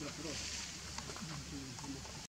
気を付けて。